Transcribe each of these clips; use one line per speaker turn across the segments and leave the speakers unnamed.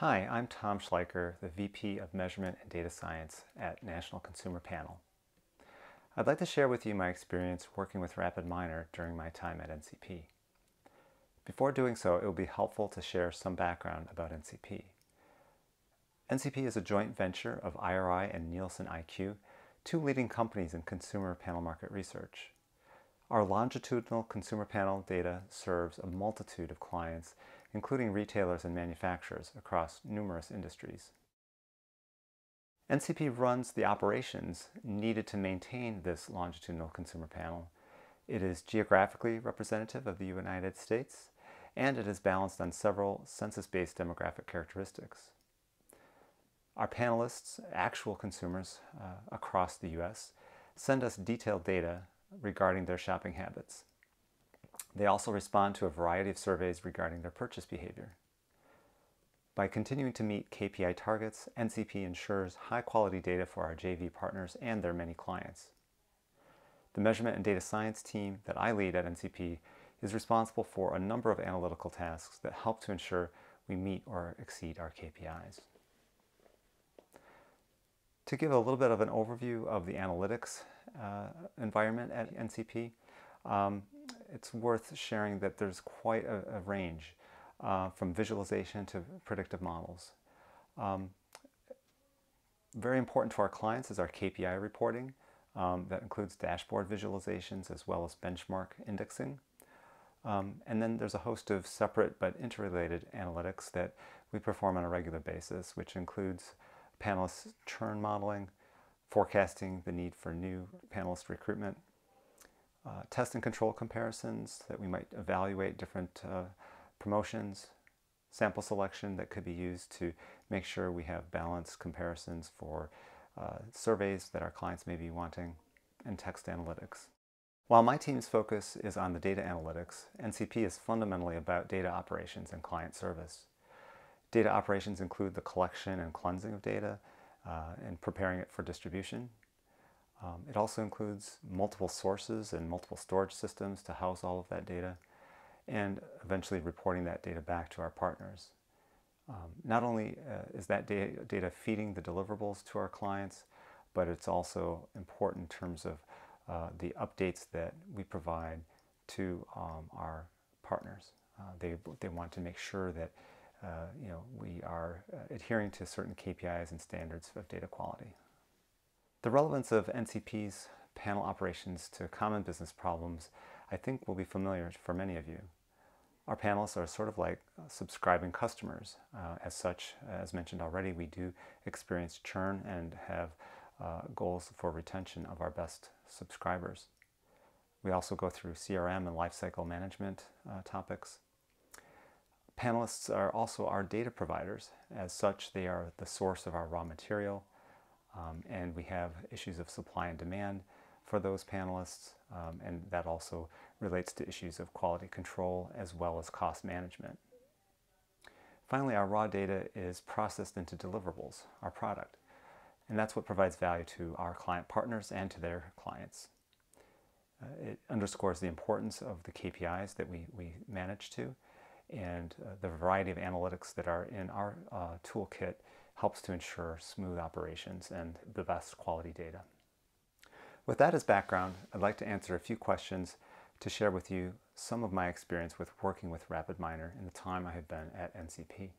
Hi, I'm Tom Schleicher, the VP of Measurement and Data Science at National Consumer Panel. I'd like to share with you my experience working with RapidMiner during my time at NCP. Before doing so, it will be helpful to share some background about NCP. NCP is a joint venture of IRI and Nielsen IQ, two leading companies in consumer panel market research. Our longitudinal consumer panel data serves a multitude of clients, including retailers and manufacturers across numerous industries. NCP runs the operations needed to maintain this longitudinal consumer panel. It is geographically representative of the United States, and it is balanced on several census-based demographic characteristics. Our panelists, actual consumers uh, across the US, send us detailed data regarding their shopping habits. They also respond to a variety of surveys regarding their purchase behavior. By continuing to meet KPI targets, NCP ensures high quality data for our JV partners and their many clients. The measurement and data science team that I lead at NCP is responsible for a number of analytical tasks that help to ensure we meet or exceed our KPIs. To give a little bit of an overview of the analytics uh, environment at NCP, um, it's worth sharing that there's quite a, a range uh, from visualization to predictive models. Um, very important to our clients is our KPI reporting. Um, that includes dashboard visualizations as well as benchmark indexing. Um, and then there's a host of separate but interrelated analytics that we perform on a regular basis, which includes panelist churn modeling, forecasting the need for new panelist recruitment, uh, test and control comparisons that we might evaluate different uh, promotions, sample selection that could be used to make sure we have balanced comparisons for uh, surveys that our clients may be wanting, and text analytics. While my team's focus is on the data analytics, NCP is fundamentally about data operations and client service. Data operations include the collection and cleansing of data uh, and preparing it for distribution. Um, it also includes multiple sources and multiple storage systems to house all of that data and eventually reporting that data back to our partners. Um, not only uh, is that data, feeding the deliverables to our clients, but it's also important in terms of uh, the updates that we provide to um, our partners. Uh, they, they want to make sure that uh, you know, we are uh, adhering to certain KPIs and standards of data quality. The relevance of NCP's panel operations to common business problems I think will be familiar for many of you. Our panelists are sort of like subscribing customers. Uh, as such, as mentioned already, we do experience churn and have uh, goals for retention of our best subscribers. We also go through CRM and lifecycle management uh, topics. Panelists are also our data providers. As such, they are the source of our raw material, um, and we have issues of supply and demand for those panelists, um, and that also relates to issues of quality control as well as cost management. Finally, our raw data is processed into deliverables, our product, and that's what provides value to our client partners and to their clients. Uh, it underscores the importance of the KPIs that we, we manage to, and uh, the variety of analytics that are in our uh, toolkit helps to ensure smooth operations and the best quality data. With that as background, I'd like to answer a few questions to share with you some of my experience with working with RapidMiner in the time I have been at NCP.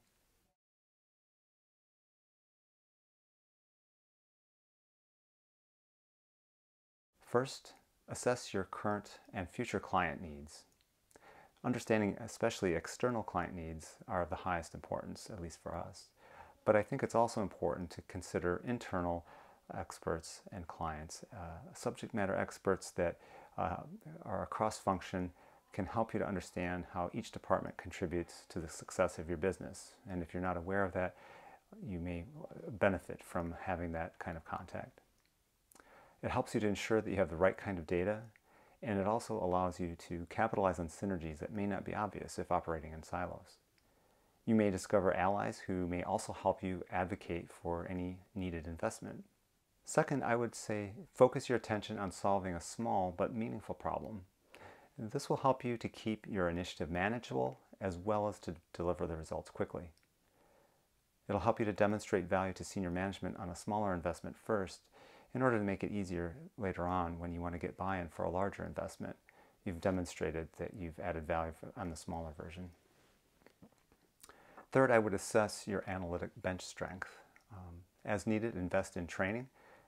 First, assess your current and future client needs. Understanding especially external client needs are of the highest importance, at least for us. But I think it's also important to consider internal experts and clients. Uh, subject matter experts that uh, are cross function can help you to understand how each department contributes to the success of your business. And if you're not aware of that, you may benefit from having that kind of contact. It helps you to ensure that you have the right kind of data and it also allows you to capitalize on synergies that may not be obvious if operating in silos. You may discover allies who may also help you advocate for any needed investment. Second, I would say focus your attention on solving a small but meaningful problem. This will help you to keep your initiative manageable as well as to deliver the results quickly. It'll help you to demonstrate value to senior management on a smaller investment first in order to make it easier later on when you want to get buy-in for a larger investment. You've demonstrated that you've added value on the smaller version. Third, I would assess your analytic bench strength. Um, as needed, invest in training.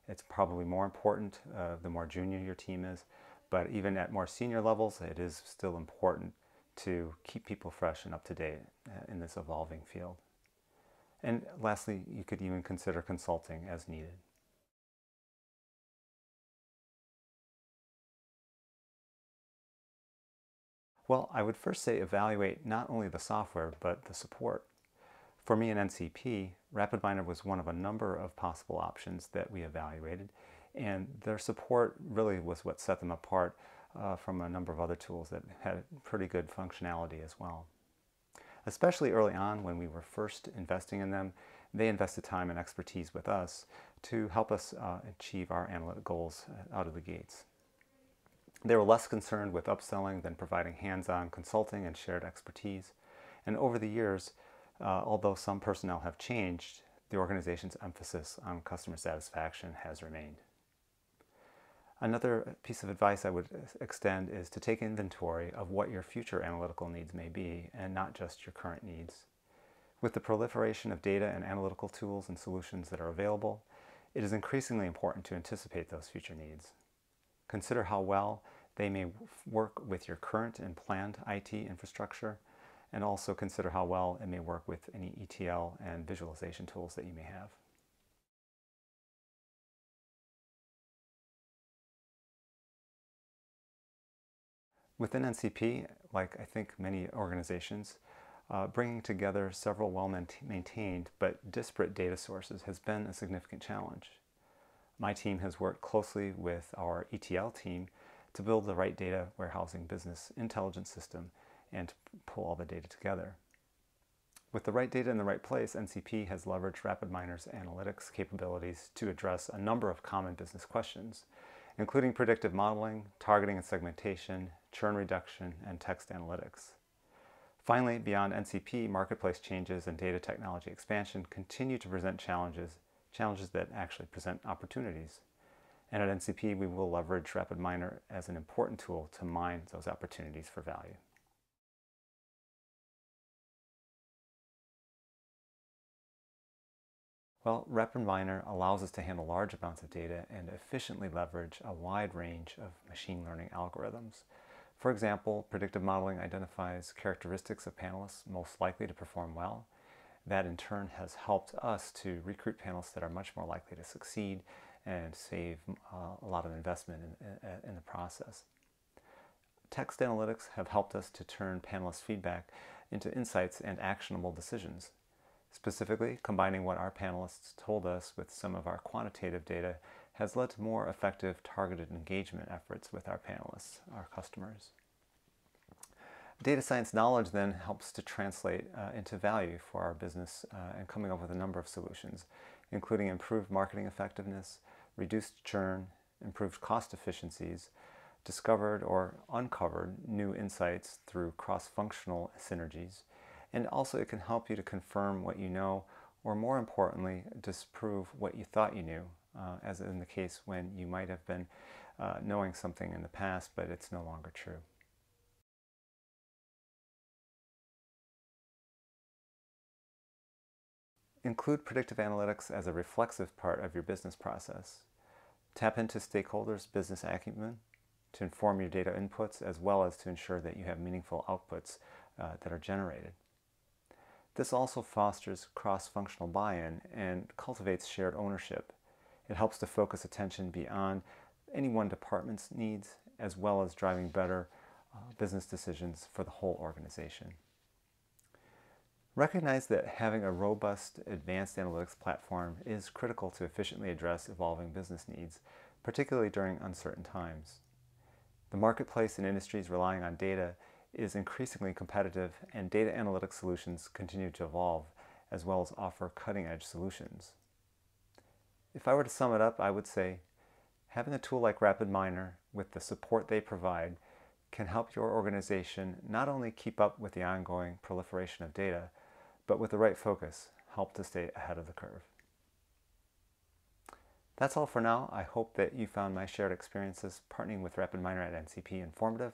It's probably more important uh, the more junior your team is, but even at more senior levels, it is still important to keep people fresh and up to date uh, in this evolving field. And lastly, you could even consider consulting as needed. Well, I would first say evaluate not only the software, but the support. For me in NCP, RapidMiner was one of a number of possible options that we evaluated, and their support really was what set them apart uh, from a number of other tools that had pretty good functionality as well. Especially early on when we were first investing in them, they invested time and expertise with us to help us uh, achieve our analytic goals uh, out of the gates. They were less concerned with upselling than providing hands-on consulting and shared expertise. And over the years, uh, although some personnel have changed, the organization's emphasis on customer satisfaction has remained. Another piece of advice I would extend is to take inventory of what your future analytical needs may be and not just your current needs. With the proliferation of data and analytical tools and solutions that are available, it is increasingly important to anticipate those future needs. Consider how well they may work with your current and planned IT infrastructure, and also consider how well it may work with any ETL and visualization tools that you may have. Within NCP, like I think many organizations, uh, bringing together several well-maintained but disparate data sources has been a significant challenge. My team has worked closely with our ETL team to build the right data warehousing business intelligence system and pull all the data together. With the right data in the right place, NCP has leveraged RapidMiner's analytics capabilities to address a number of common business questions, including predictive modeling, targeting and segmentation, churn reduction, and text analytics. Finally, beyond NCP, marketplace changes and data technology expansion continue to present challenges, challenges that actually present opportunities. And at NCP, we will leverage RapidMiner as an important tool to mine those opportunities for value. Well, RapidMiner allows us to handle large amounts of data and efficiently leverage a wide range of machine learning algorithms. For example, predictive modeling identifies characteristics of panelists most likely to perform well. That in turn has helped us to recruit panelists that are much more likely to succeed and save uh, a lot of investment in, in, in the process. Text analytics have helped us to turn panelists' feedback into insights and actionable decisions. Specifically, combining what our panelists told us with some of our quantitative data has led to more effective targeted engagement efforts with our panelists, our customers. Data science knowledge then helps to translate uh, into value for our business uh, and coming up with a number of solutions, including improved marketing effectiveness, reduced churn, improved cost efficiencies, discovered or uncovered new insights through cross-functional synergies, and also it can help you to confirm what you know or more importantly, disprove what you thought you knew, uh, as in the case when you might have been uh, knowing something in the past, but it's no longer true. Include predictive analytics as a reflexive part of your business process. Tap into stakeholders' business acumen to inform your data inputs as well as to ensure that you have meaningful outputs uh, that are generated. This also fosters cross-functional buy-in and cultivates shared ownership. It helps to focus attention beyond any one department's needs as well as driving better uh, business decisions for the whole organization. Recognize that having a robust advanced analytics platform is critical to efficiently address evolving business needs, particularly during uncertain times. The marketplace and industries relying on data is increasingly competitive and data analytics solutions continue to evolve as well as offer cutting-edge solutions. If I were to sum it up, I would say having a tool like RapidMiner with the support they provide can help your organization not only keep up with the ongoing proliferation of data, but with the right focus, help to stay ahead of the curve. That's all for now. I hope that you found my shared experiences partnering with RapidMiner at NCP informative.